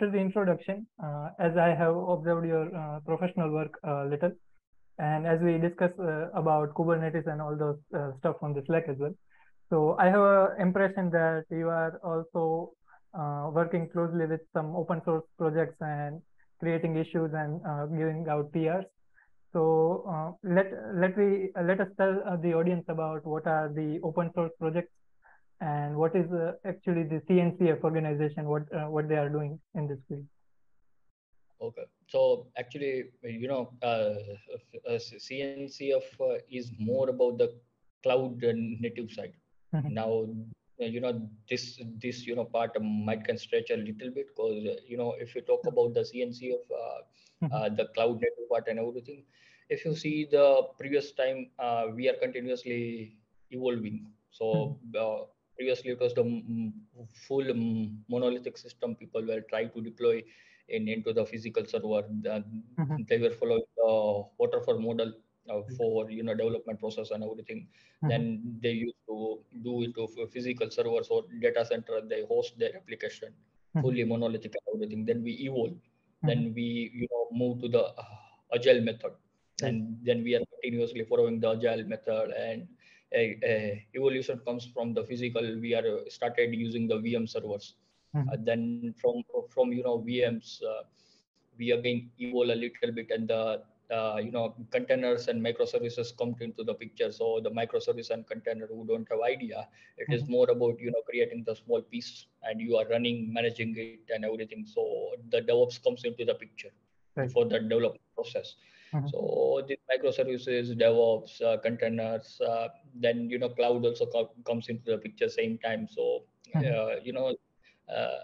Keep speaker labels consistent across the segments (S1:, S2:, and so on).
S1: after the introduction, uh, as I have observed your uh, professional work a little, and as we discuss uh, about Kubernetes and all those uh, stuff on the Slack as well, so I have an impression that you are also uh, working closely with some open source projects and creating issues and uh, giving out PRs. So let let we let us tell the audience about what are the open source projects and what is uh, actually the CNCF organization, what uh, what they are doing in this field.
S2: Okay, so actually, you know, uh, CNCF uh, is more about the cloud native side. Mm-hmm. Now, you know, this this you know part might can stretch a little bit because you know if you talk about the CNCF, uh, mm-hmm. uh, the cloud native part and everything, if you see the previous time, we are continuously evolving. So. Mm-hmm previously it was the full monolithic system people were trying to deploy in into the physical server mm-hmm. they were following the waterfall model uh, for you know development process and everything mm-hmm. then they used to do it to physical servers or data center they host their application mm-hmm. fully monolithic and everything then we evolve then mm-hmm. we you know move to the uh, agile method and then we are continuously following the agile method and evolution comes from the physical. We are uh, started using the VM servers. Mm-hmm. Uh, then from from you know VMs, uh, we again evolve a little bit, and the uh, you know containers and microservices come into the picture. So the microservice and container who don't have idea, it mm-hmm. is more about you know creating the small piece and you are running, managing it and everything. So the DevOps comes into the picture right. for the development process. Mm-hmm. So the microservices, DevOps, uh, containers, uh, then you know cloud also co- comes into the picture same time. So mm-hmm. uh, you know uh,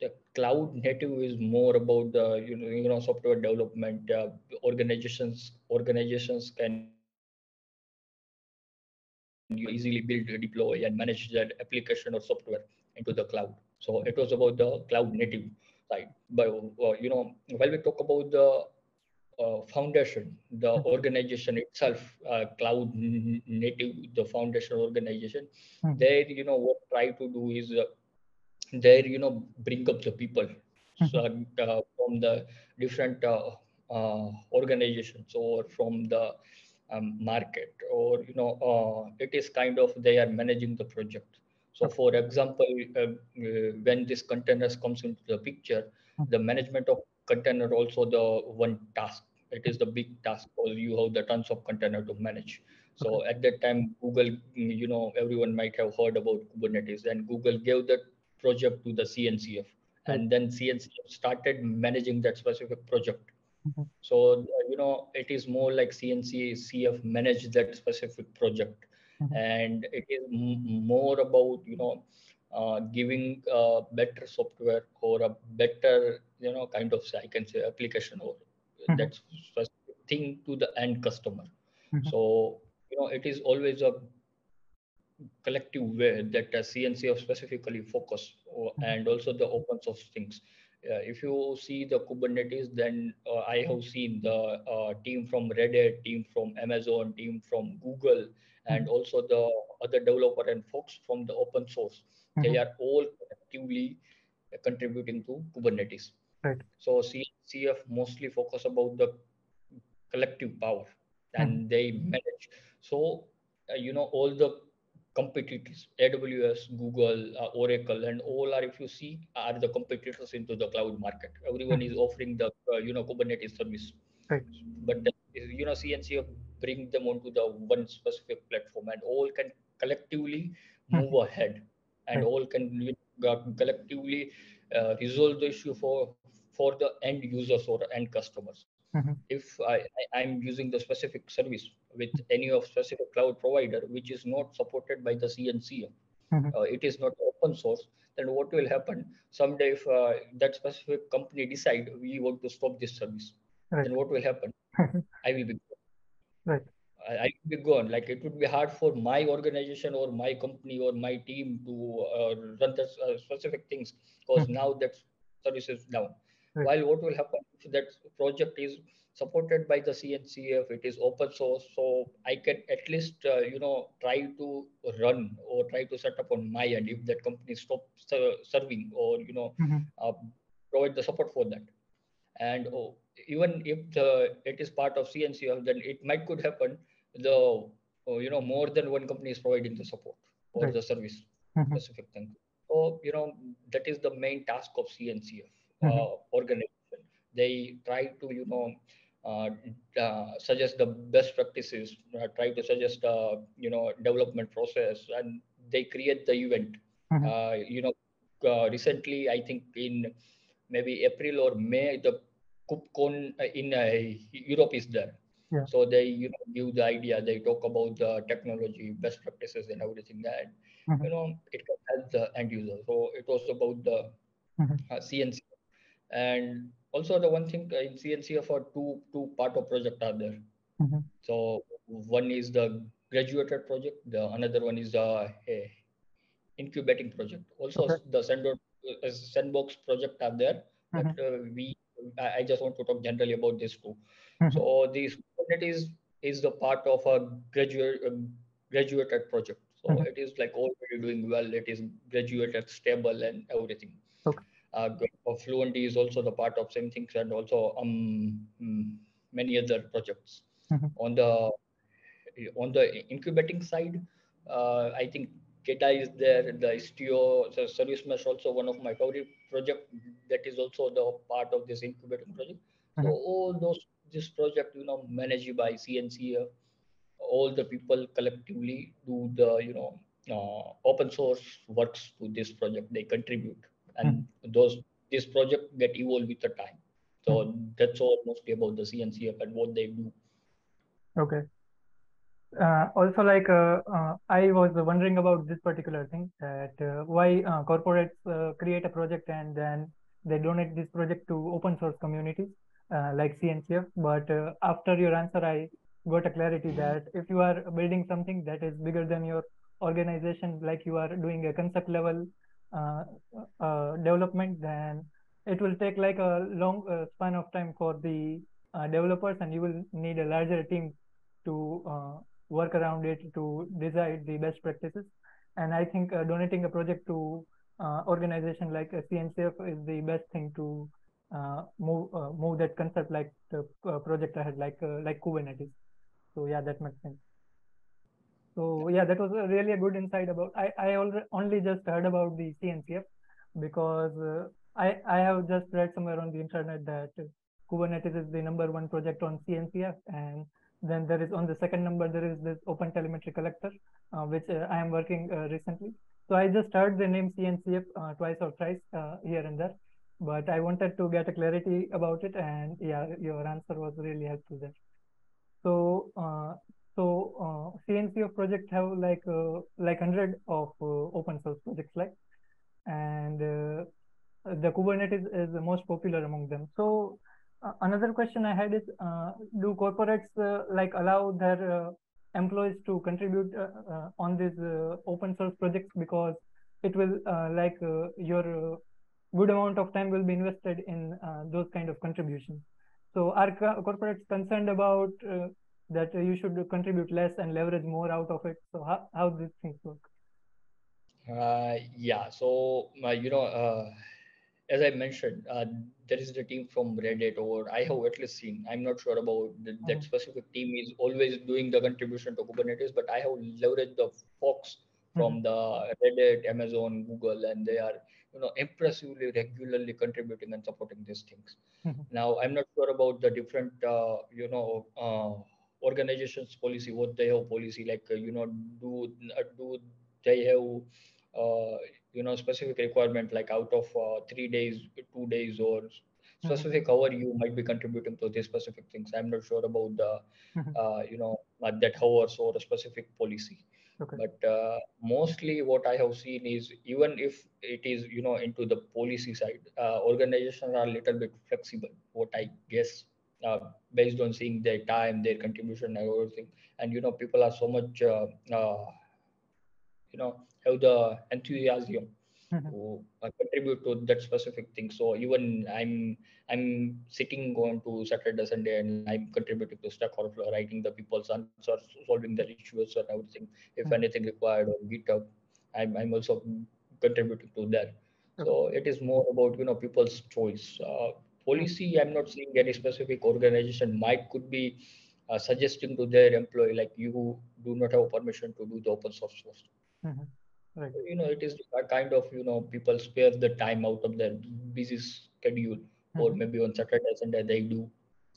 S2: the cloud native is more about the you know you know software development. Uh, organizations organizations can you easily build, deploy, and manage that application or software into the cloud. So it was about the cloud native side. But uh, you know, while we talk about the foundation, the hmm. organization itself, uh, cloud native, the foundation organization, mm-hmm. there, you know, what try to do is uh, there, you know, bring up the people mm-hmm. so, uh, from the different uh, uh, organizations or from the um, market or, you know, it is kind of they are managing the project. So for example, when this containers comes into the picture, hmm. the management of container also the one task it is the big task because you have the tons of container to manage so okay. at that time google you know everyone might have heard about kubernetes and google gave that project to the cncf and then cncf started managing that specific project mm-hmm. so uh, you know it is more like cncf managed that specific project mm-hmm. and it is m- more about you know uh, giving uh, better software or a better you know kind of i can say application or mm-hmm. that specific thing to the end customer mm-hmm. so you know it is always a collective way that cncf specifically focus mm-hmm. and also the open source things uh, if you see the kubernetes then uh, i have seen the uh, team from red hat team from amazon team from google and mm-hmm. also the other developer and folks from the open source they are all actively contributing to kubernetes
S1: right
S2: so cncf mostly focus about the collective power and mm-hmm. they manage so uh, you know all the competitors aws google uh, oracle and all are if you see are the competitors into the cloud market everyone mm-hmm. is offering the uh, you know kubernetes service
S1: right
S2: but you know cncf bring them onto the one specific platform and all can collectively hmm. move ahead and right. all can collectively uh, resolve the issue for for the end users or end customers mm-hmm. if I, I am using the specific service with any of specific cloud provider which is not supported by the cncf mm-hmm. uh, it is not open source then what will happen someday if uh, that specific company decide we want to stop this service right. then what will happen i will be
S1: right
S2: I, will be gone like it would be hard for my organization or my company or my team to uh, run the uh, specific things because mm-hmm. now that service is down right. while what will happen if that project is supported by the cncf it is open source so i can at least uh, you know try to run or try to set up on my end if that company stops serving or you know mm-hmm. uh, provide the support for that. And oh, even if the it is part of CNCF, then it might could happen the oh, you know more than one company is providing the support or right. the service mm-hmm. specific thing. So you know that is the main task of CNCF uh, mm-hmm. uh, organization. They try to you know uh, uh, suggest the best practices, uh, try to suggest uh, you know development process, and they create the event. Mm-hmm. Uh, you know, uh, recently I think in maybe April or May the KubeCon in Europe is there. Yeah. So they you know give the idea, they talk about the technology, best practices, and everything that mm-hmm. you know it can help the end user. So it was about the mm-hmm. CNC and also the one thing in CNCF for two two part of project are there. Mm-hmm. So one is the graduated project, the another one is the incubating project. Also okay. the sandbox, uh, sandbox project are there, mm-hmm. but uh, we I, I, just want to talk generally about this too. Mm-hmm. So these Kubernetes is the part of a graduate graduated project. So mm-hmm. it is like already doing well. It is graduated, stable, and everything. Okay uh, Fluentd is also the part of same things and also um, mm, many other projects. Mm-hmm. On the on the incubating side, uh, I think Keda is there. The Istio the service mesh also one of my favorite project that is also the part of this incubating project. Mm-hmm. So all those this project you know managed by CNC, all the people collectively do the you know uh, open source works to this project. They contribute and mm. those this project get evolved with the time so mm. that's all mostly about the cncf and what they do
S1: okay uh, also like uh, uh, i was wondering about this particular thing that uh, why uh, corporates uh, create a project and then they donate this project to open source communities like cncf but after your answer i got a clarity that if you are building something that is bigger than your organization like you are doing a concept level uh, uh, development, then it will take like a long uh, span of time for the developers, and you will need a larger team to work around it to decide the best practices. And I think donating a project to organization like CNCF is the best thing to uh, move uh, move that concept like the uh, project ahead like like kubernetes so yeah that makes sense so yeah, that was a really a good insight about. I I already only just heard about the CNCF because uh, I I have just read somewhere on the internet that Kubernetes is the number one project on CNCF, and then there is on the second number there is this Open Telemetry Collector, uh, which uh, I am working uh, recently. So I just heard the name CNCF uh, twice or thrice uh, here and there, but I wanted to get a clarity about it, and yeah, your answer was really helpful there. So so uh, CNCF project have like uh, like hundred of uh, open source projects like, and uh, the Kubernetes is the most popular among them. So uh, another question I had is, uh, do corporates like allow their employees to contribute on these open source projects because it will like your good amount of time will be invested in those kind of contributions. So are corporates concerned about that you should contribute less and leverage more out of it so how, how these things work
S2: uh, yeah so uh, you know uh, as i mentioned uh, there is the team from red hat or i have at least seen i'm not sure about the, that mm-hmm. specific team is always doing the contribution to kubernetes but i have leveraged the folks from mm-hmm. the red hat amazon google and they are you know impressively regularly contributing and supporting these things mm-hmm. now i'm not sure about the different uh, you know uh, organization's policy, what they have policy, like uh, you know, do uh, do they have uh, you know specific requirement like out of three days, two days, or mm-hmm. specific mm-hmm. hour you might be contributing to these specific things. I'm not sure about the mm-hmm. you know that hours or a specific policy. Okay. But uh, mostly what I have seen is even if it is you know into the policy side, uh, organizations are a little bit flexible. What I guess uh, based on seeing their time, their contribution, and everything. And you know, people are so much, uh, uh, you know, have the enthusiasm. To uh, contribute to that specific thing. So even I'm I'm sitting going to Saturday Sunday and I'm contributing to Stack Overflow, writing the people's answers, solving the issues and everything. If mm-hmm. anything required on GitHub, I'm I'm also contributing to that. So it is more about you know people's choice. Uh, policy, I'm not seeing any specific organization might could be uh, suggesting to their employee like you do not have permission to do the open source source.
S1: Mm-hmm. Right.
S2: You know, it is a kind of you know people spare the time out of their busy schedule, mm-hmm. or maybe on Saturday Sunday they do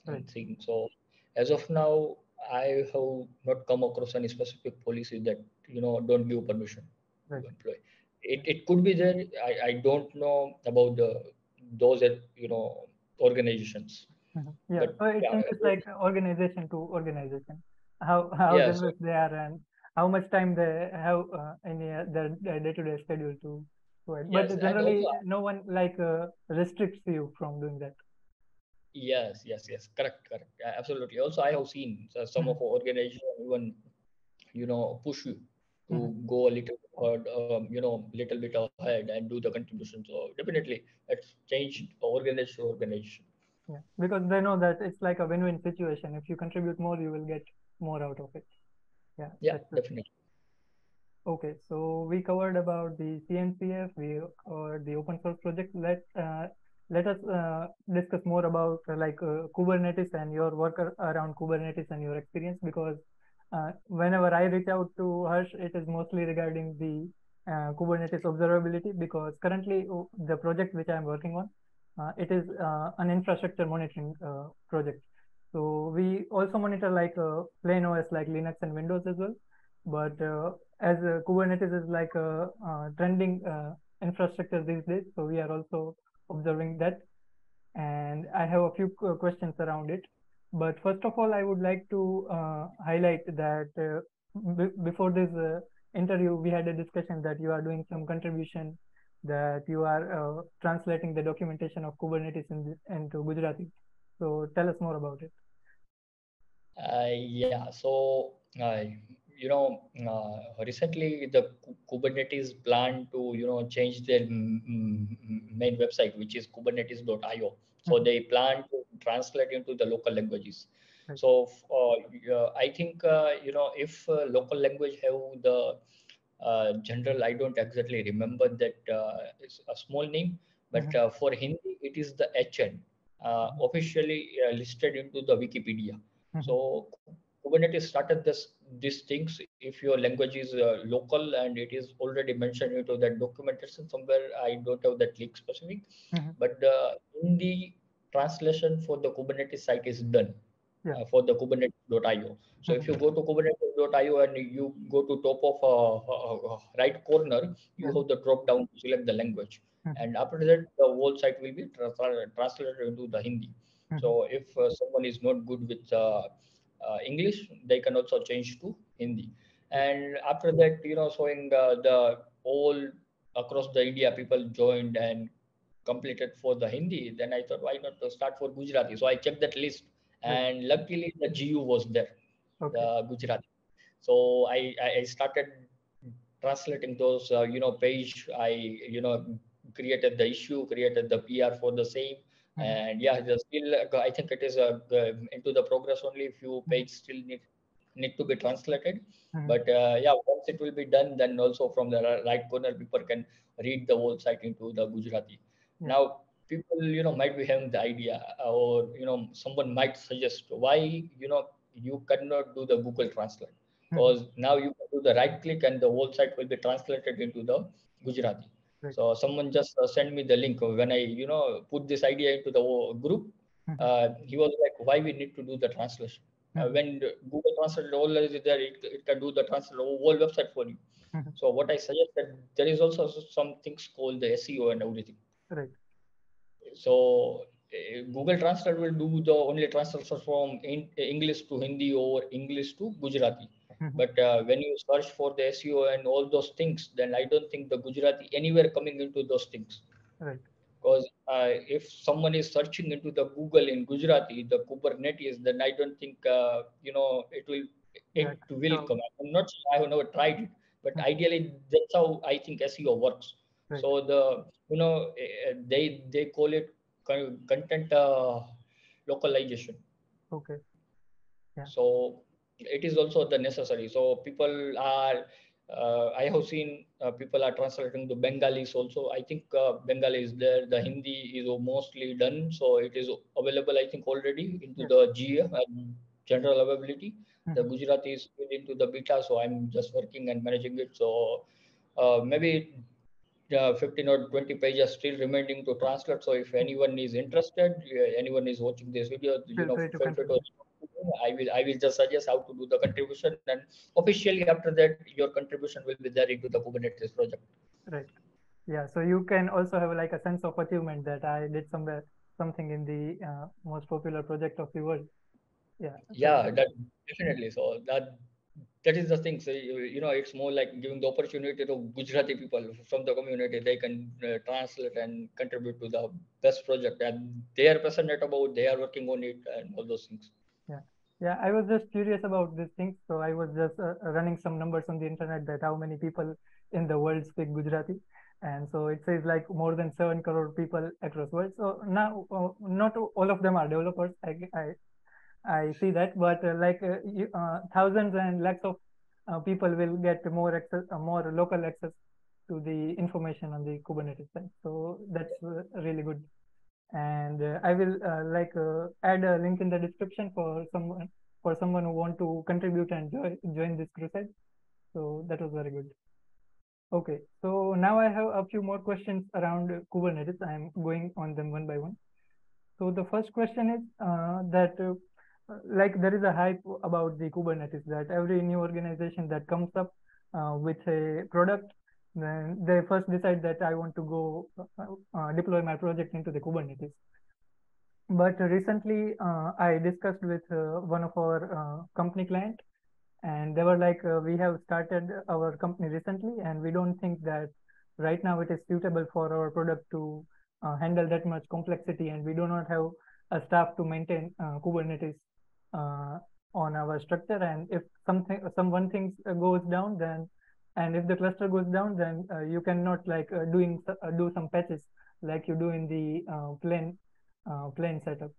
S2: right. thing. So as of now, I have not come across any specific policy that you know don't give permission right. to employ It, it could be there. I, I don't know about the those you know organizations.
S1: Mm-hmm. Yeah, but, so it yeah, it's like organization to organization. How how yeah, so, they are and how much time they have uh, in their, day-to-day schedule to provide. Yes, but generally, also, no one like uh, restricts you from doing that.
S2: Yes, yes, yes, correct, correct, absolutely. Also, I have seen uh, some mm-hmm. of our organizations even, you know, push you to mm-hmm. go a little or um, you know little bit ahead and do the contribution so definitely it's changed organization to organization
S1: yeah because they know that it's like a win-win situation if you contribute more you will get more out of it yeah
S2: yeah definitely.
S1: Okay so we covered about the cncf we covered the open source project. Let uh, let us uh, discuss more about uh, like uh, kubernetes and your work around kubernetes and your experience because uh, whenever I reach out to Harsh, it is mostly regarding the uh, Kubernetes observability because currently uh, the project which I'm working on, uh, it is uh, an infrastructure monitoring uh, project. So we also monitor like plain OS like Linux and Windows as well. But as Kubernetes is like a, trending infrastructure these days, so we are also observing that. And I have a few questions around it. But first of all, I would like to uh, highlight that uh, before this uh, interview, we had a discussion that you are doing some contribution, that you are uh, translating the documentation of Kubernetes in, into Gujarati. So tell us more about it.
S2: Uh, yeah, so uh, you know, recently the Kubernetes plan to you know change their main website, which is kubernetes.io so they plan to translate into the local languages. So uh, I think uh, you know if uh, local language have the uh, general, I don't exactly remember that uh, it's a small name, but mm-hmm. Uh, for Hindi it is the HN mm-hmm. officially listed into the Wikipedia. Mm-hmm. So Kubernetes started this these things if your language is uh, local and it is already mentioned into that documentation somewhere i don't have that link specific mm-hmm. but the hindi translation for the kubernetes site is done yeah. uh, for the kubernetes.io so mm-hmm. if you go to kubernetes.io and you go to top of uh, uh, uh right corner you mm-hmm. have the drop down to select the language mm-hmm. and after that the whole site will be tra- translated into the hindi mm-hmm. so if uh, someone is not good with uh, English, they can also change to Hindi. And after that, you know, so in the all across the India, people joined and completed for the Hindi. Then I thought, why not start for Gujarati? So I checked that list, hmm. and luckily the GU was there, okay. the Gujarati. So I I started translating those, uh, you know, page. I you know created the issue, created the PR for the same, Mm-hmm. And yeah, the still uh, I think it is uh, into the progress only. Few mm-hmm. pages still need need to be translated. Mm-hmm. But uh, yeah, once it will be done, then also from the right corner, people can read the whole site into the Gujarati. Mm-hmm. Now, people you know might be having the idea, or you know someone might suggest why you know you cannot do the Google Translate because mm-hmm. now you can do the right click and the whole site will be translated into the Gujarati. So someone just uh, sent me the link when I, you know, put this idea into the group. Mm-hmm. Uh, he was like, "Why we need to do the translation? Uh, mm-hmm. when Google Translate all is there, it, it can do the translate whole website for you." Mm-hmm. So what I suggest that there is also some things called the SEO and everything.
S1: Right.
S2: So uh, Google Translate will do the only translation from in, English to Hindi or English to Gujarati. Mm-hmm. But uh, when you search for the SEO and all those things, then I don't think the Gujarati anywhere coming into those things.
S1: Right.
S2: Because uh, if someone is searching into the Google in Gujarati, the Kubernetes, then I don't think uh, you know it will it right. will come. I'm not. I have never tried it, but mm-hmm. ideally that's how I think SEO works. Right. So the you know eh, eh, they they call it content uh, localization.
S1: Okay.
S2: Yeah. So it is also the necessary so people are uh, I have seen uh, people are translating to Bengalis also. I think uh, Bengali is there. The Hindi is mostly done, so it is available. I think already into yes. the GA and general availability. Mm-hmm. The Gujarati is into the beta, so I'm just working and managing it. So uh, maybe uh, 15 or 20 pages still remaining to translate. So if anyone is interested, anyone is watching this video, you know, feel free to I will I will just suggest how to do the contribution and officially after that your contribution will be there into the Kubernetes project.
S1: Right. Yeah. So you can also have like a sense of achievement that I did somewhere something in the uh, most popular project of the world. Yeah.
S2: Yeah, that definitely. So that that is the thing. So you know, it's more like giving the opportunity to Gujarati people from the community. They can uh, translate and contribute to the best project, and they are passionate about. They are working on it and all those things.
S1: Yeah. I was just curious about this thing. So I was just uh, running some numbers on the internet that how many people in the world speak Gujarati. And so it says like more than 7 crore people across world. So now, uh, not all of them are developers. I, I, I see that, but uh, like uh, you, uh, thousands and lakhs of uh, people will get more access, more local access to the information on the Kubernetes side. So that's really good and uh, I will uh, like uh, add a link in the description for someone for someone who want to contribute and join join this crusade. So that was very good. Okay, so now I have a few more questions around Kubernetes. I am going on them one by one. So the first question is uh, that uh, like there is a hype about the Kubernetes that every new organization that comes up uh, with a product then they first decide that I want to go uh, uh, deploy my project into the Kubernetes. But recently, uh, I discussed with uh, one of our uh, company client, and they were like, uh, "We have started our company recently, and we don't think that right now it is suitable for our product to handle that much complexity, and we do not have a staff to maintain Kubernetes on our structure. And if something, some one thing goes down, then and if the cluster goes down then uh, you cannot like uh, doing uh, do some patches like you do in the uh, plain uh, plain setup.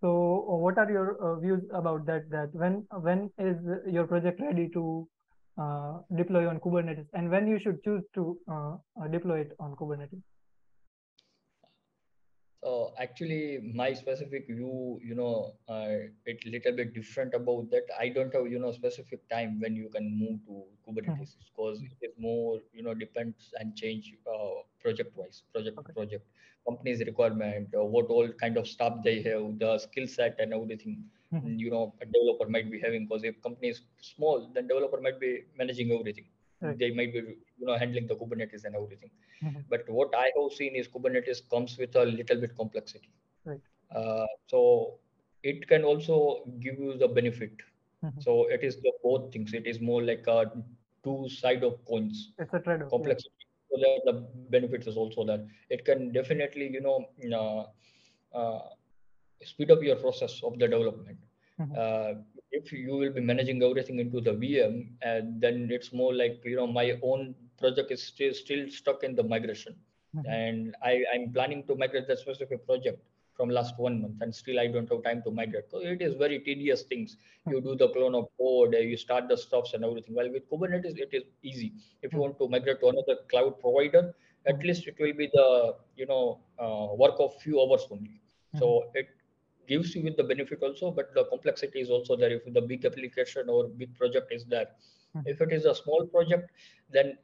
S1: So uh, what are your views about that that when when is your project ready to deploy on kubernetes? And when you should choose to deploy it on kubernetes
S2: so actually, my specific view, you know, uh, it's little bit different about that. I don't have, you know, specific time when you can move to Kubernetes mm-hmm. because mm-hmm. it is more, you know, depends and change uh, project wise, project okay. project, company's requirement, uh, what all kind of stuff they have, the skill set and everything. Mm-hmm. You know, a developer might be having because if company is small, then developer might be managing everything. Right. They might be, you know, handling the Kubernetes and everything. Mm-hmm. But what I have seen is Kubernetes comes with a little bit complexity.
S1: Right.
S2: Uh, so it can also give you the benefit. Mm-hmm. So it is the both things. It is more like a two side of coins.
S1: It's a trade-off
S2: complexity. Yeah. So that the benefits is also that it can definitely, you know, uh, uh, speed up your process of the development. Mm-hmm. Uh, if you will be managing everything into the VM, and then it's more like you know my own project is still still stuck in the migration, mm-hmm. and I I'm planning to migrate that specific project from last one month, and still I don't have time to migrate. So it is very tedious things. You do the clone of code, you start the stuffs and everything. Well, with Kubernetes, it is easy. If you want to migrate to another cloud provider, at least it will be the you know uh, work of few hours only. So mm-hmm. it gives you with the benefit also, but the complexity is also there. If the big application or big project is there, mm-hmm. if it is a small project, then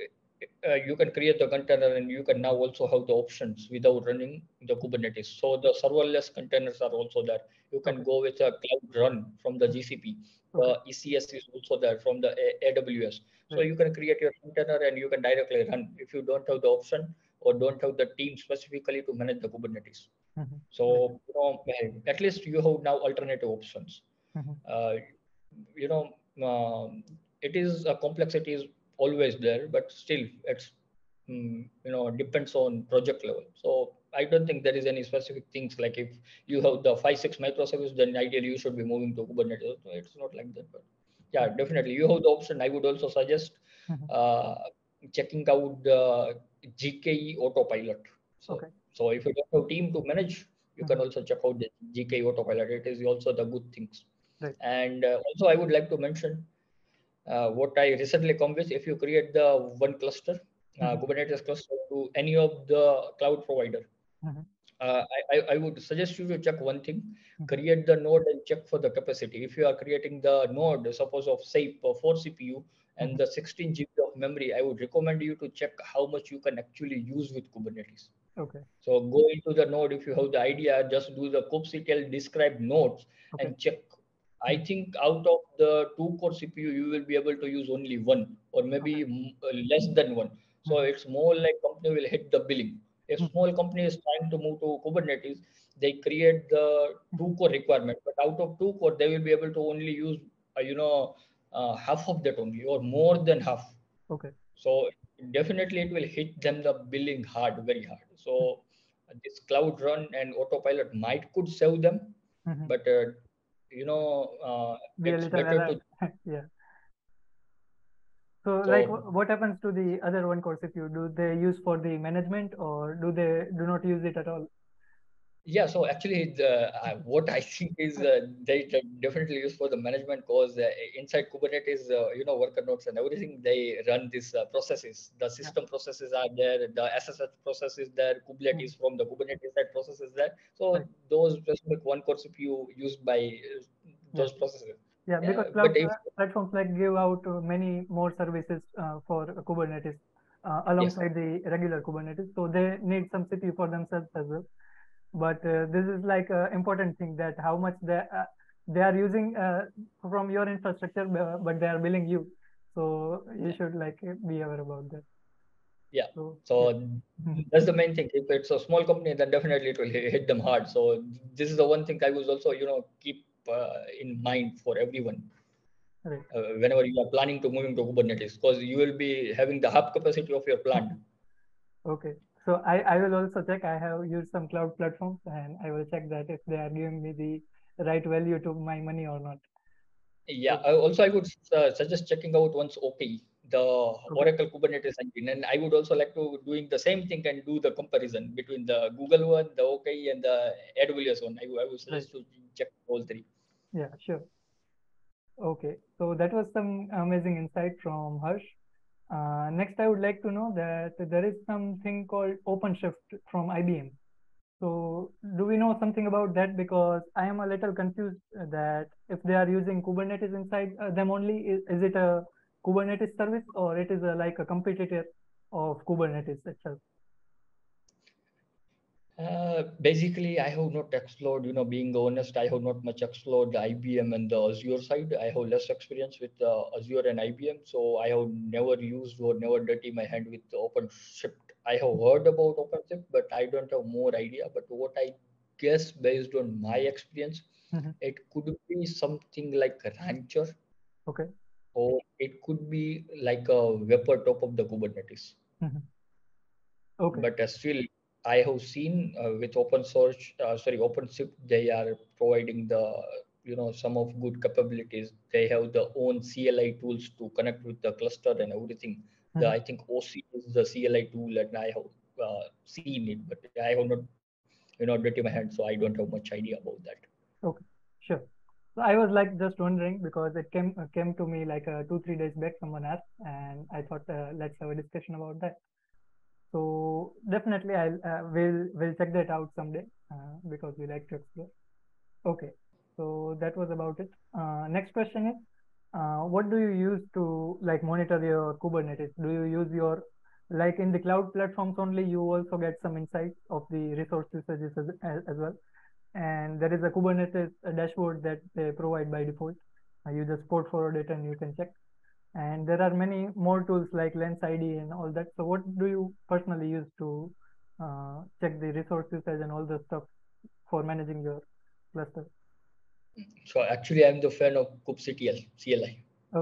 S2: uh, you can create the container and you can now also have the options without running the Kubernetes. So the serverless containers are also there. You can go with a cloud run from the GCP. Okay. Uh, ECS is also there from the a- AWS. So you can create your container and you can directly run if you don't have the option or don't have the team specifically to manage the Kubernetes. Mm-hmm. So you know, at least you have now alternative options. Mm-hmm. Uh, you know, um, it is a complexity is always there, but still it's um, you know depends on project level. So I don't think there is any specific things like if you have the five six microservices, then ideally you should be moving to Kubernetes. So it's not like that, but yeah, definitely you have the option. I would also suggest mm-hmm. uh, checking out the GKE autopilot. So, okay. So if you don't have a team to manage, you mm-hmm. can also check out the GKE autopilot. It is also the good things. Right. And uh, also, I would like to mention uh, what I recently come with, if you create the one cluster, uh,
S1: Mhm.
S2: Kubernetes cluster to any of the cloud provider,
S1: Mhm.
S2: uh, I, I- would suggest you to check one thing,
S1: Mhm.
S2: create the node and check for the capacity. If you are creating the node, suppose of say uh, 4 CPU and
S1: Mhm.
S2: the 16 GB of memory, I would recommend you to check how much you can actually use with Kubernetes.
S1: Okay.
S2: So go into the node if you have the idea, just do the kubectl describe nodes
S1: Okay.
S2: and check. I think out of the two core CPU, you will be able to use only one or maybe m- uh, less than one. So
S1: Mhm.
S2: it's more like company will hit the billing. If
S1: Mhm.
S2: small company is trying to move to Kubernetes, they create the two core requirement, but out of two core, they will be able to only use, uh, you know, uh, half of that only or more than half.
S1: Okay.
S2: So definitely it will hit them the billing hard, very hard. So this cloud run and autopilot might could save them,
S1: Mhm.
S2: but uh, you know uh, it's better to
S1: yeah. So, like,
S2: So-
S1: wh- what happens to the other one course if you Do they use for the management, or do they do not use it at all?
S2: Yeah. So actually, the uh, what I think is uh, they definitely use for the management because uh, inside Kubernetes, uh, you know, worker nodes and everything, they run these uh, processes. The system processes are there, the SSH process is there, Kubernetes from the Kubernetes side process is there. So
S1: Right.
S2: those specific one core CPU used by uh, those processes.
S1: Yeah,
S2: Yeah,
S1: because cloud
S2: if-
S1: platforms like give out many more services uh, for Kubernetes uh, alongside the regular Kubernetes, so they need some CPU for themselves as well. But uh, this is like an important thing that how much they uh, they are using uh, from your infrastructure, but they are billing you. So you should like be aware about that.
S2: Yeah.
S1: So,
S2: So
S1: Mhm.
S2: that's the main thing. If it's a small company, then definitely it will hit hit them hard. So this is the one thing I was also, you know, keep uh, in mind for everyone
S1: Right.
S2: uh, whenever you are planning to move into Kubernetes, because you will be having the hub capacity of your plant.
S1: Okay. So I, I will also check. I have used some cloud platforms and I will check that if they are giving me the right value to my money or not.
S2: Yeah. I, also, I would uh, suggest checking out once OKE the Oracle Kubernetes engine, and I would also like to doing the same thing and do the comparison between the Google one, the OKE, and the AWS one. I, I would suggest to check all three.
S1: Yeah, sure. Okay, so that was some amazing insight from Harsh. Uh, next, I would like to know that there is something called OpenShift from IBM. So, do we know something about that? Because I am a little confused that if they are using Kubernetes inside uh, them only, is, is it a Kubernetes service or it is a, like a competitor of Kubernetes itself?
S2: Uh, basically, I have not explored, you know, being honest, I have not much explored the IBM and the Azure side. I have less experience with uh, Azure and IBM. So I have never used or never dirty my hand with OpenShift. I have heard about OpenShift, but I don't have more idea. But what I guess based on my experience,
S1: Mhm.
S2: it could be something like rancher
S1: Okay.
S2: or it could be like a vapor top of the Kubernetes.
S1: Mhm. Okay.
S2: But uh, still, I have seen uh, with open source, uh, sorry, OpenShift, they are providing the, you know, some of good capabilities. They have their own CLI tools to connect with the cluster and everything. The,
S1: Mhm.
S2: I think OC is the CLI tool, and I have uh, seen it, but I have not, you know, dirty my hand, so I don't have much idea about that.
S1: Okay, sure. So I was like just wondering because it came uh, came to me like uh, two three days back. Someone asked, and I thought uh, let's have a discussion about that. So definitely I'll uh, will will check that out someday uh, because we like to explore. Okay, so that was about it. Uh, next question is, uh, what do you use to like monitor your Kubernetes? Do you use your like in the cloud platforms only? You also get some insights of the resource usages as, as, as well and there is a Kubernetes dashboard that they provide by default. Uh, you just port forward it and you can check. And there are many more tools like Lens IDE and all that. So what do you personally use to uh, check the resource usage and all the stuff for managing your cluster?
S2: So actually, I'm the fan of kubectl CLI.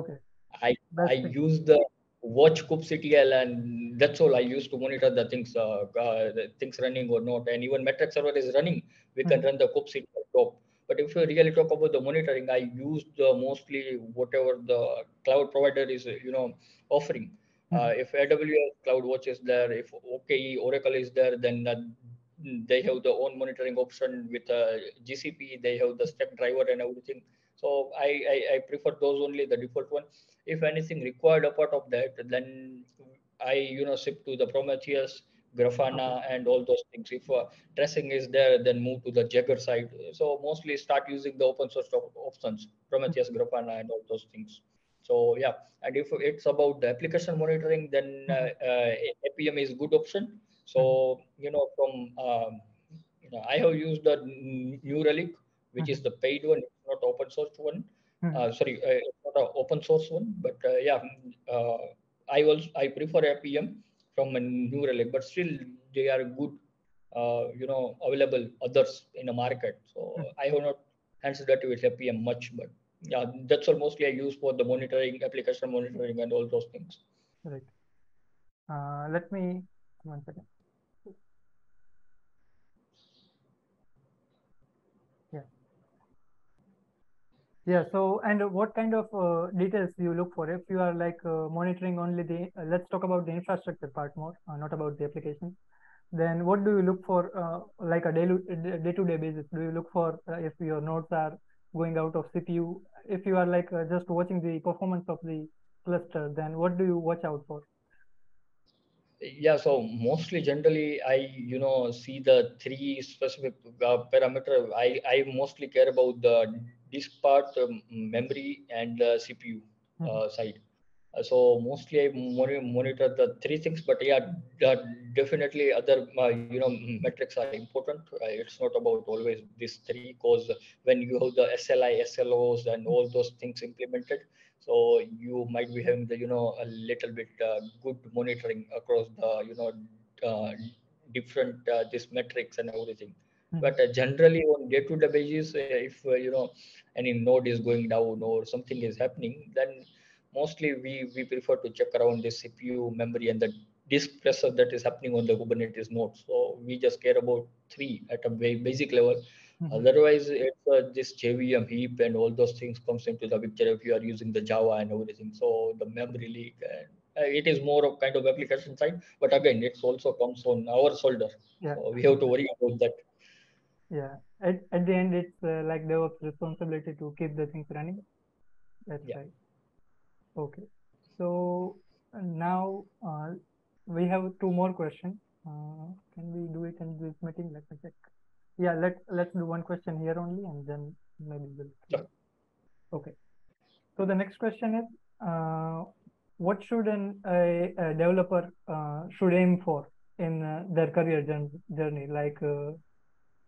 S1: Okay.
S2: I
S1: That's
S2: I
S1: the-
S2: use the watch kubectl and that's all I use to monitor the things uh, uh, the things running or not. And even metric server is running, we can
S1: Mhm.
S2: run the kubectl top. But if you really talk about the monitoring, I use the mostly whatever the cloud provider is you know offering. Uh, if AWS CloudWatch is there, if OKE Oracle is there, then uh, they have the own monitoring option with uh, GCP. They have the Stackdriver and everything. So I, I, I prefer those only the default one. If anything required apart of that, then I you know ship to the Prometheus, Grafana, okay. and all those things. If uh, tracing is there, then move to the Jaeger side. So mostly start using the open source options, Prometheus, Grafana, and all those things. So yeah, and if it's about the application monitoring, then uh, uh, APM is good option. So mm-hmm. you know from um, you know I have used the New Relic, which is mm-hmm. the paid one, not open source one. Mm-hmm. Uh, sorry, uh, not an open source one, but uh, yeah, uh, I also I prefer APM from a New Relic, but still they are good. you know, available others in the market. So I have not handled that with APM much, but yeah, that's all mostly I use for the monitoring, application monitoring, and all those things.
S1: Right. Uh, let me one second. Yeah. Yeah. So, and what kind of uh, details do you look for if you are like uh, monitoring only the? Uh, let's talk about the infrastructure part more, uh, not about the application. Then, what do you look for, uh, like a day day to day basis? Do you look for if your nodes are going out of CPU. If you are like uh, just watching the performance of the cluster, then what do you watch out for?
S2: Yeah, so mostly generally I you know see the three specific uh, parameter. I I mostly care about the disk part, um, memory, and the CPU mm-hmm. uh, side. Uh, so mostly I monitor the three things, but yeah, definitely other uh, you know metrics are important. Uh, it's not about always these three, because when you have the SLI, SLOs, and all those things implemented, so you might be having the you know a little bit uh, good monitoring across the you know uh, different uh, these metrics and everything. Mm-hmm. But generally, on day-to-day basis, if you know any node is going down or something is happening, then mostly we, we prefer to check around the CPU, memory, and the disk pressure that is happening on the Kubernetes node. So we just care about three at a very basic level. Mm-hmm. Otherwise, it's uh, this JVM heap and all those things comes into the picture if you are using the Java and everything. So the memory leak, and, uh, it is more of kind of application side. But again, it also comes on our shoulder. Yeah. So we have to worry about that.
S1: Yeah. At, at the end, it's uh, like DevOps responsibility to keep the things running. That's yeah. right. Okay. So now uh, we have two more questions. Uh, can we do it in this meeting? Let me check. Yeah, let let's do one question here only, and then maybe we'll. Sure. Okay. So the next question is, uh, what should an, a, a developer uh, should aim for in uh, their career journey? Like,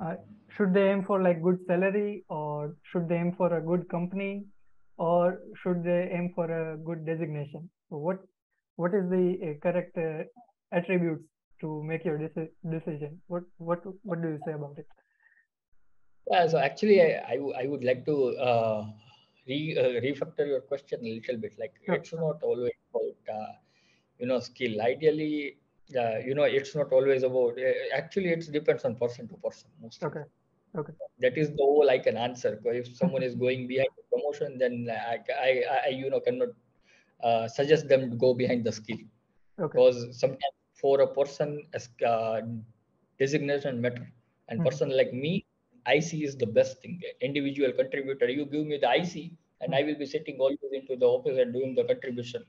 S1: uh, should they aim for like good salary, or should they aim for a good company, or should they aim for a good designation? So what what is the uh, correct uh, attributes to make your deci- decision? What what what do you say about it?
S2: Yeah, so actually, I, I, I would like to uh, re, uh, refactor your question a little bit. Like sure. it's not always about uh, you know skill. Ideally, uh, you know it's not always about. Uh, actually, it depends on person to person. Mostly.
S1: Okay. Okay.
S2: That is the all I can answer. If someone is going behind the promotion, then I, I, I you know, cannot uh, suggest them to go behind the skill. Okay. Because sometimes for a person, as uh, designation matter, and mm-hmm. person like me, IC is the best thing. Individual contributor, you give me the IC, and I will be sitting always into the office and doing the contribution.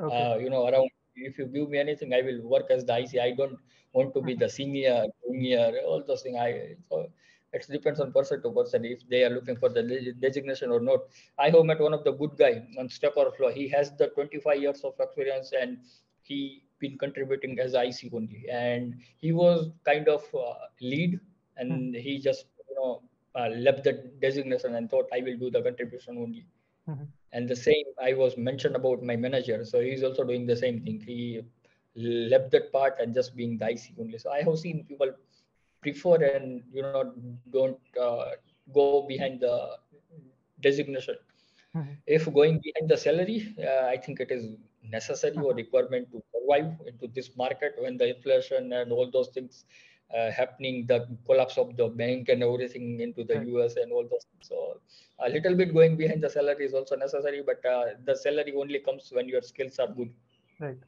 S2: Okay. Uh, you know, around if you give me anything, I will work as the IC. I don't want to be the senior, junior, all those things. I so it depends on person to person if they are looking for the designation or not. I have met one of the good guy on Stack Overflow. He has the 25 years of experience and he been contributing as IC only. And he was kind of uh, lead and mm-hmm. he just you know uh, left the designation and thought I will do the contribution only. Mm-hmm. And the same I was mentioned about my manager. So he's also doing the same thing. He left that part and just being the IC only. So I have seen people prefer and you know don't uh, go behind the designation mm-hmm. if going behind the salary uh, i think it is necessary mm-hmm. or requirement to survive into this market when the inflation and all those things uh, happening the collapse of the bank and everything into the right. us and all those so a little bit going behind the salary is also necessary but uh, the salary only comes when your skills are good
S1: right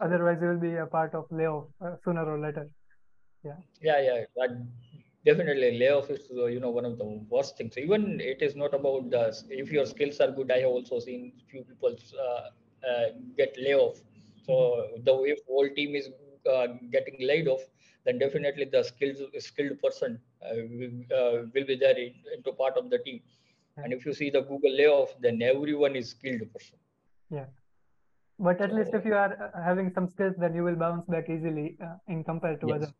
S1: otherwise you will be a part of layoff uh, sooner or later Yeah.
S2: Yeah, yeah. That definitely layoff is uh, you know one of the worst things. Even it is not about the if your skills are good. I have also seen few people uh, get layoff. So mm-hmm. the if whole team is uh, getting laid off, then definitely the skilled skilled person uh, will, uh, will be there in, into part of the team. And if you see the Google layoff, then everyone is skilled person.
S1: Yeah but at so, least if you are uh, having some skills then you will bounce back easily uh, in compared to yes. others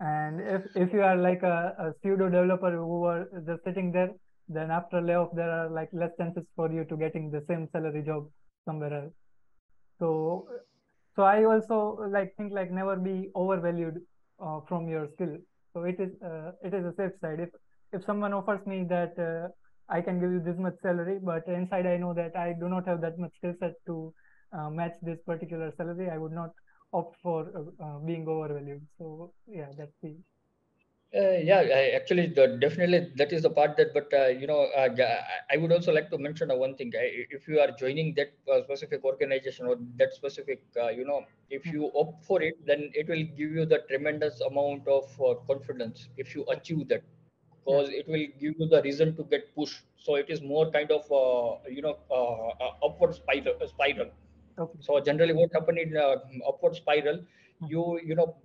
S1: and if if you are like a, a, pseudo developer who are just sitting there then after layoff there are like less chances for you to getting the same salary job somewhere else so so i also like think like never be overvalued uh, from your skill so it is uh, it is a safe side if if someone offers me that uh, i can give you this much salary but inside i know that i do not have that much skill set to uh, match this particular salary, I would not opt for uh, uh, being overvalued. So yeah, that's the
S2: uh, yeah, I, actually, the, definitely that is the part that. But uh, you know, uh, I would also like to mention one thing. if you are joining that specific organization or that specific, you know, if you opt for it, then it will give you the tremendous amount of confidence if you achieve that, because it will give you the reason to get pushed. So it is more kind of you know upward spiral. spiral Okay. So generally, what happen in uh, upward spiral, hmm. you you know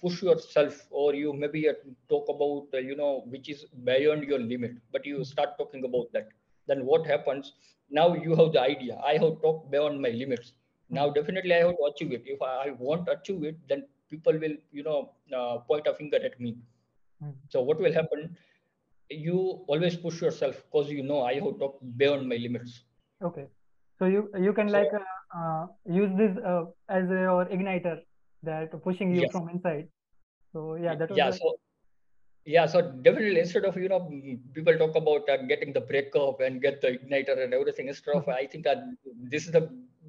S2: push yourself or you maybe uh, talk about uh, you know which is beyond your limit, but you hmm. start talking about that. Then what happens? Now you have the idea. I have talked beyond my limits. Hmm. Now definitely I have to achieve it. If I, won't achieve it, then people will you know uh, point a finger at me. So what will happen? You always push yourself because you know I have talked beyond my limits.
S1: Okay so you you can like uh, uh, use this uh, as your igniter that pushing you yes. from inside so yeah that was
S2: yeah so yeah so definitely instead of you know people talk about uh, getting the breakup and get the igniter and everything instead of i think that this is the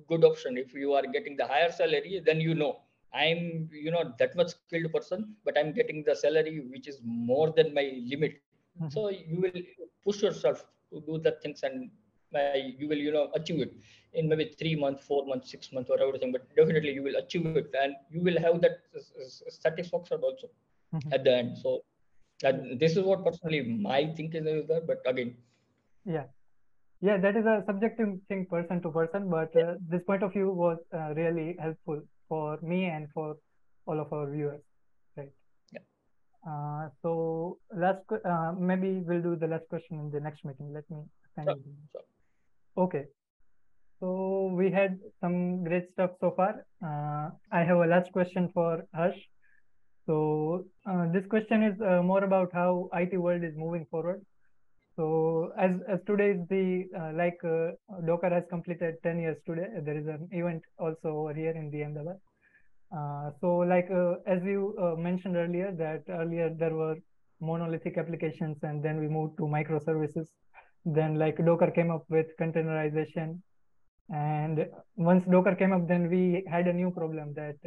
S2: good option if you are getting the higher salary then you know i'm you know that much skilled person but i'm getting the salary which is more than my limit mm-hmm. so you will push yourself to do the things and you will you know achieve it in maybe three months four months six months or everything but definitely you will achieve it and you will have that satisfaction also mm-hmm. at the end. So this is what personally my thinking is there but again.
S1: Yeah. Yeah that is a subjective thing person to person but uh, this point of view was uh, really helpful for me and for all of our viewers right?
S2: Yeah.
S1: Uh, so last uh, maybe we'll do the last question in the next meeting. Let me send sure, sure. Okay. So we had some great stuff so far. Uh, I have a last question for Harsh. So uh, this question is uh, more about how IT world is moving forward. So as, as today is the, uh, like uh, Docker has completed 10 years today. There is an event also over here in the Ahmedabad. Uh, so like as you mentioned earlier that earlier there were monolithic applications and then we moved to microservices then like docker came up with containerization. And once docker came up then we had a new problem that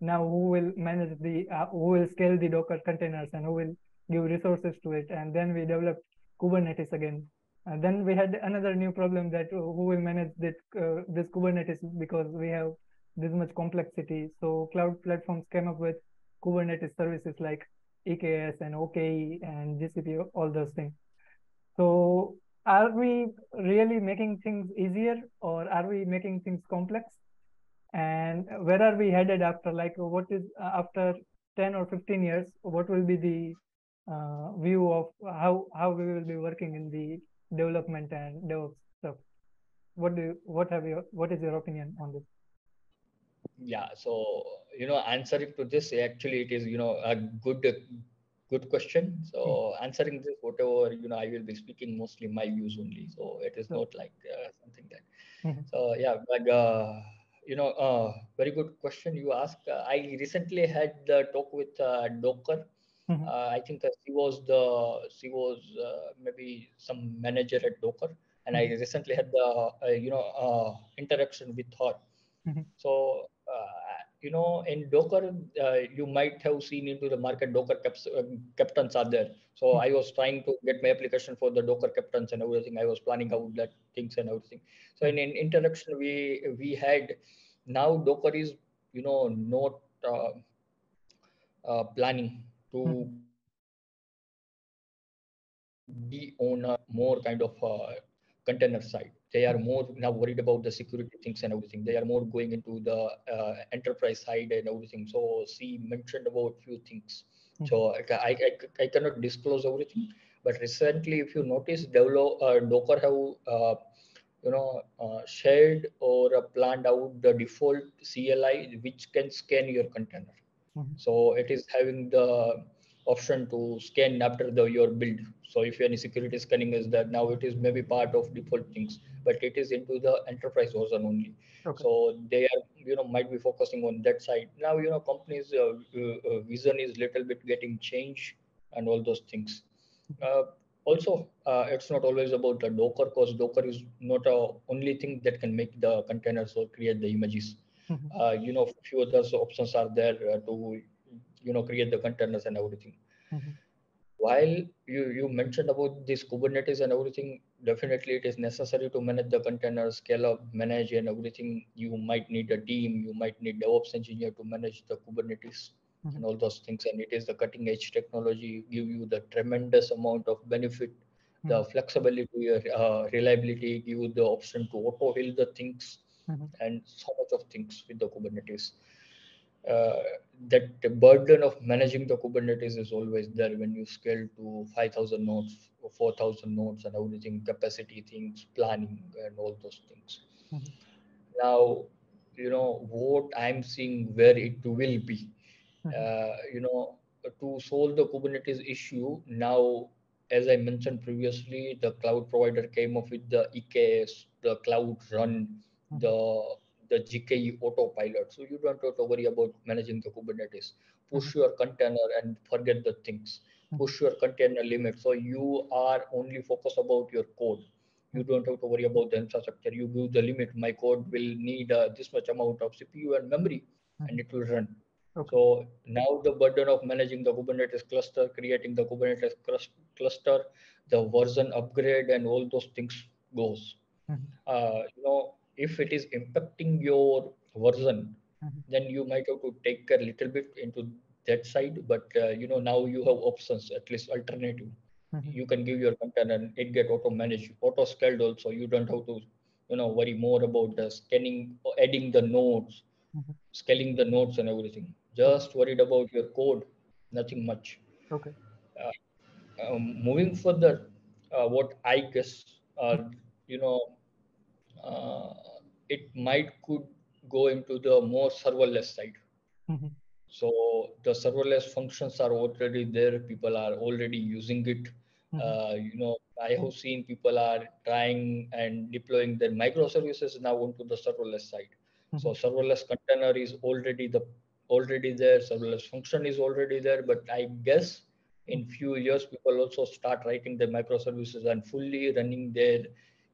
S1: now who will manage the uh, who will scale the docker containers and who will give resources to it? And then we developed kubernetes again. And then we had another new problem that who will manage this uh, this kubernetes because we have this much complexity. So cloud platforms came up with kubernetes services like eks and oke and gcp all those things. So are we really making things easier or are we making things complex? And where are we headed after like what is uh, after 10 or 15 years what will be the uh, view of how how we will be working in the development and devops stuff? What do you what have you what is your opinion on this?
S2: Yeah so you know answering to this actually it is you know a good good question. So mm-hmm. answering this, whatever you know, I will be speaking mostly my views only. So it is not like uh, something that. Mm-hmm. So yeah, like uh, you know, uh, very good question you asked. Uh, I recently had the talk with uh, Docker. Mm-hmm. Uh, I think she was the she was maybe some manager at Docker, and I recently had the you know interaction with her. So you know, in Docker, uh, you might have seen into the market Docker caps, uh, captains are there. So mm-hmm. I was trying to get my application for the Docker captains and everything. I was planning out that things and everything. So in, in interaction, we we had now Docker is you know not uh, uh, planning to mm-hmm. be on a more kind of uh, container side. They are more now worried about the security things and everything. They are more going into the uh, enterprise side and everything. So she mentioned about few things. Mm-hmm. So I, I, I cannot disclose everything, but recently, if you notice, develop, uh, Docker have uh, you know uh, shared or uh, planned out the default CLI which can scan your container. Mm-hmm. So it is having the option to scan after the your build. So if any security scanning is that now it is maybe part of default things, but it is into the enterprise version only. Okay. So they are you know might be focusing on that side. Now you know companies uh, uh, uh vision is little bit getting change and all those things. Uh, also, uh, it's not always about the Docker because Docker is not a only thing that can make the containers or create the images. Mm-hmm. Uh, you know, few other options are there to you know create the containers and everything. Mm-hmm. While you you mentioned about this Kubernetes and everything, definitely it is necessary to manage the containers, scale up, manage and everything. You might need a team, you might need DevOps engineer to manage the Kubernetes mm-hmm. and all those things and it is the cutting edge technology give you the tremendous amount of benefit mm-hmm. the flexibility uh, reliability give you the option to auto heal the things mm-hmm. and so much of things with the kubernetes that the burden of managing the kubernetes is always there when you scale to 5000 nodes or 4000 nodes and everything capacity things planning and all those things mm-hmm. now you know what i'm seeing where it will be Mm-hmm. Uh, you know, to solve the Kubernetes issue, now, as I mentioned previously, the cloud provider came up with the EKS, the cloud run, mm-hmm. the the GKE autopilot. So you don't have to worry about managing the Kubernetes. Push mm-hmm. your container and forget the things. Push your container limit. So you are only focused about your code. You don't have to worry about the infrastructure. You give the limit. My code will need uh, this much amount of CPU and memory, and it will run. Okay. So now the burden of managing the Kubernetes cluster, creating the Kubernetes cluster, the version upgrade, and all those things goes. Mm-hmm. Uh, you know, if it is impacting your version, mm-hmm. then you might have to take a little bit into that side. But uh, you know, now you have options, at least alternative. Mm-hmm. You can give your content and it get auto managed, auto scaled also. You don't have to, you know, worry more about the scanning, or adding the nodes, mm-hmm. scaling the nodes and everything just worried about your code nothing much
S1: okay
S2: uh, um, moving further uh, what i guess uh, you know it might could go into the more serverless side mm-hmm. so the serverless functions are already there people are already using it mm-hmm. Uh, you know i have seen people are trying and deploying their microservices now onto the serverless side mm-hmm. so serverless container is already the already there, serverless function is already there, but I guess in few years people also start writing the microservices and fully running their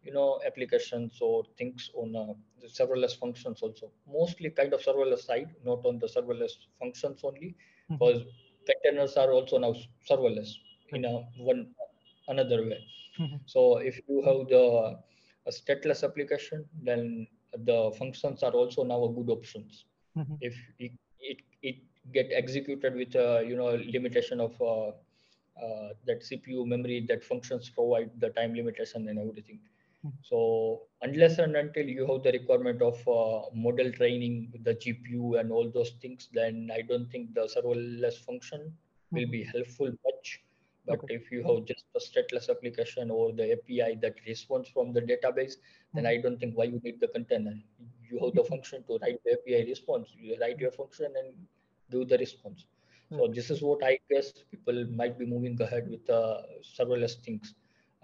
S2: you know applications or things on uh, the serverless functions also mostly kind of serverless side not on the serverless functions only mm-hmm. because containers are also now serverless in a one another way mm-hmm. so if you have the a stateless application then the functions are also now a good options mm-hmm. if it it get executed with a you know limitation of uh, uh, that CPU memory that functions provide the time limitation and everything. Mm-hmm. So unless and until you have the requirement of uh, model training with the GPU and all those things, then I don't think the serverless function mm-hmm. will be helpful much. But okay. if you have just a stateless application or the API that responds from the database, then mm-hmm. I don't think why you need the container you have the function to write the API response. You write your function and do the response. So this is what I guess people might be moving ahead with uh, serverless things.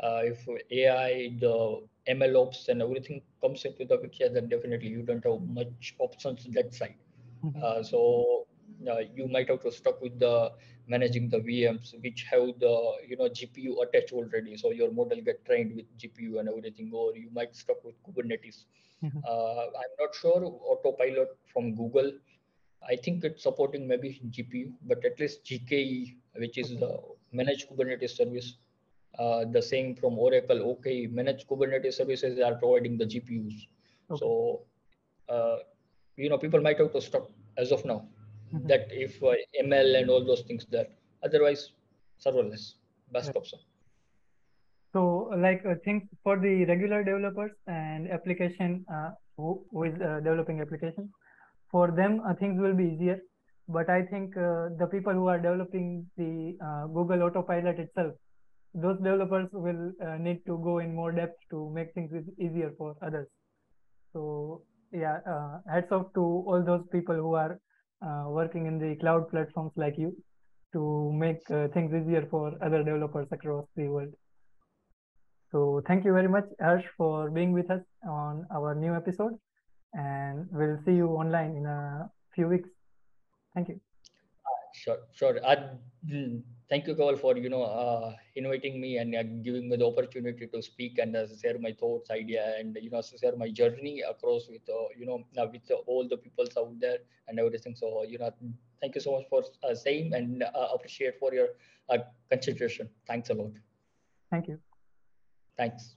S2: Uh, if AI, the ML ops and everything comes into the picture, then definitely you don't have much options that side. Mm-hmm. Uh, so uh, you might have to stuck with the managing the VMs, which have the you know GPU attached already. So your model get trained with GPU and everything, or you might stuck with Kubernetes Mm-hmm. Uh, I'm not sure autopilot from Google. I think it's supporting maybe GPU, but at least GKE, which is the managed Kubernetes service, uh, the same from Oracle. Okay, managed Kubernetes services are providing the GPUs. Okay. So, uh, you know, people might have to stop as of now. mm-hmm. that if uh, ML and all those things there. Otherwise, serverless, best right. option.
S1: So, like uh, things for the regular developers and application uh, who, who is uh, developing applications, for them uh, things will be easier. But I think uh, the people who are developing the uh, Google Autopilot itself, those developers will need to go in more depth to make things easier for others. So, yeah, hats off to all those people who are working in the cloud platforms like you to make things easier for other developers across the world. So thank you very much, Harsh, for being with us on our new episode. And we'll see you online in a few weeks. Thank you.
S2: Uh, sure, sure. Uh, thank you, Kaval, for you know uh, inviting me and uh, giving me the opportunity to speak and uh, share my thoughts, idea, and you know share my journey across with uh, you know with all the peoples out there and everything. So you know, thank you so much for saying and appreciate for your consideration. Thanks a lot.
S1: Thank you.
S2: Thanks.